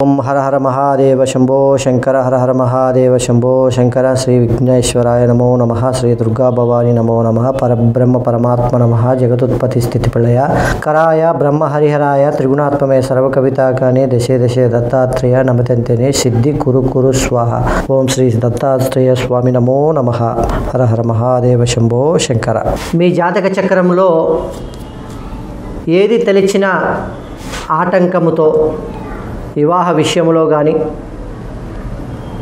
ఓం హర హర మహాదేవ శంభో శంకర హర హర మహాదేవ శంభో శంకర శ్రీ విఘ్నేశ్వరాయ నమో నమ శ్రీ దుర్గా భవాని నమో నమ పరబ్రహ్మ పరమాత్మ నమ జగదుత్పత్తి స్థితి ప్రళయ కరాయ బ్రహ్మ హరిహరాయ త్రిగుణాత్మమే సర్వకవితాకాని దశే దశే దత్తాత్రేయ నమతంతేనే సిద్ధి కురు కురు స్వాహ. ఓం శ్రీ దత్తాత్రేయ స్వామి నమో నమ. హర హర మహాదేవ శంభో శంకర. మీ జాతక చక్రంలో ఏది తెలిచిన ఆటంకముతో వివాహ విషయంలో కానీ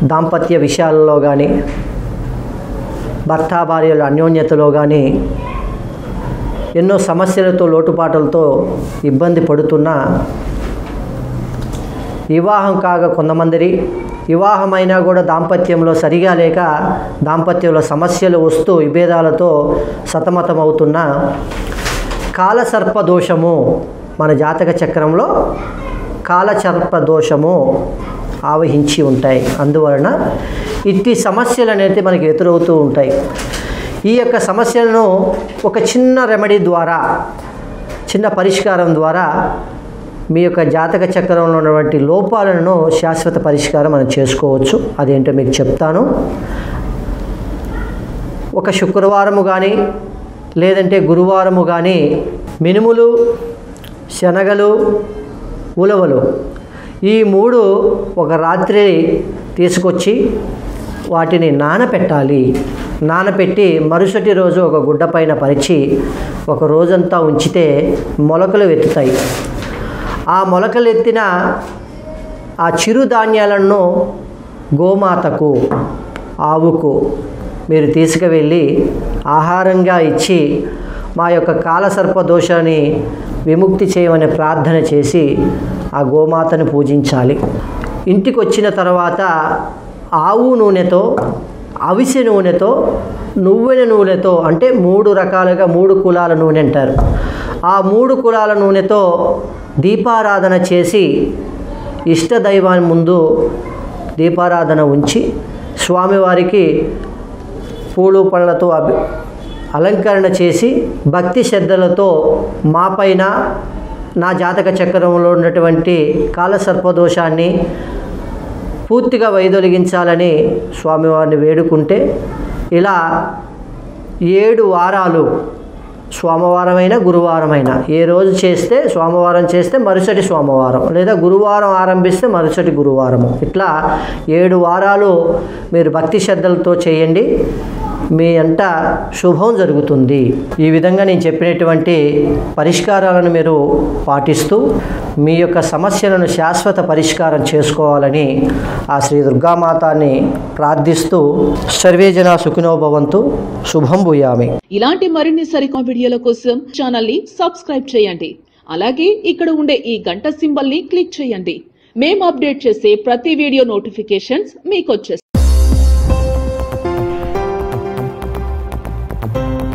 దాంపత్య విషయాలలో కానీ భర్త భార్యల అన్యోన్యతలో కానీ ఎన్నో సమస్యలతో లోటుపాటులతో ఇబ్బంది పడుతున్న వివాహం కాగా కొంతమంది వివాహమైనా కూడా దాంపత్యంలో సరిగా లేక దాంపత్యంలో సమస్యలు వస్తూ విభేదాలతో సతమతమవుతున్న కాలసర్ప దోషము మన జాతక చక్రంలో కాలచర్ప దోషము ఆవహించి ఉంటాయి. అందువలన ఇట్టి సమస్యలు అనేది మనకి ఎదురవుతూ ఉంటాయి. ఈ యొక్క సమస్యలను ఒక చిన్న రెమెడీ ద్వారా చిన్న పరిష్కారం ద్వారా మీ యొక్క జాతక చక్రంలో ఉన్నటువంటి లోపాలను శాశ్వత పరిష్కారం మనం చేసుకోవచ్చు. అదేంటో మీకు చెప్తాను. ఒక శుక్రవారము కానీ లేదంటే గురువారము కానీ మినుములు శనగలు ఉలవలు. ఈ మూడు ఒక రాత్రి తీసుకొచ్చి వాటిని నానపెట్టాలి. నానపెట్టి మరుసటి రోజు ఒక గుడ్డ పైన పరిచి ఒక రోజంతా ఉంచితే మొలకలు ఎత్తుతాయి ఆ మొలకలు ఎత్తిన ఆ చిరుధాన్యాలను గోమాతకు ఆవుకు మీరు తీసుకువెళ్ళి ఆహారంగా ఇచ్చి మా యొక్క కాలసర్ప దోషాన్ని విముక్తి చేయమని ప్రార్థన చేసి ఆ గోమాతను పూజించాలి. ఇంటికి వచ్చిన తర్వాత ఆవు నూనెతో అవిసె నూనెతో నువ్వెల నూనెతో అంటే మూడు రకాలుగా మూడు కులాల నూనె అంటారు. ఆ మూడు కులాల నూనెతో దీపారాధన చేసి ఇష్టదైవాన్ని ముందు దీపారాధన ఉంచి స్వామివారికి పూలు పళ్ళతో అభి అలంకరణ చేసి భక్తి శ్రద్ధలతో మా పైన నా జాతక చక్రంలో ఉన్నటువంటి కాలసర్పదోషాన్ని పూర్తిగా వైదొలిగించాలని స్వామివారిని వేడుకుంటే ఇలా ఏడు వారాలు సోమవారమైన గురువారమైనా ఏ రోజు చేస్తే సోమవారం చేస్తే మరుసటి సోమవారం లేదా గురువారం ఆరంభిస్తే మరుసటి గురువారము. ఇట్లా ఏడు వారాలు మీరు భక్తి శ్రద్ధలతో చేయండి. మీ అంట శుభం జరుగుతుంది. ఈ విధంగా నేను చెప్పినటువంటి పరిష్కారాలను మీరు పాటిస్తూ మీ యొక్క సమస్యలను శాశ్వత పరిష్కారం చేసుకోవాలని ఆ శ్రీ దుర్గామాతాన్ని ప్రార్థిస్తూ సర్వేజన సుఖినోభవంతు శుభం భూయామి. ఇలాంటి మరిన్ని సరికొత్త వీడియోల కోసం ఛానల్ని సబ్స్క్రైబ్ చేయండి. అలాగే ఇక్కడ ఉండే ఈ గంట సింబల్ని క్లిక్ చేయండి. మేము అప్డేట్ చేసే ప్రతి వీడియో నోటిఫికేషన్స్ మీకు వచ్చేస్తాయి. Bye.